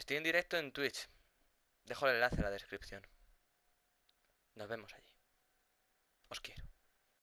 Estoy en directo en Twitch. Dejo el enlace en la descripción. Nos vemos allí. Os quiero.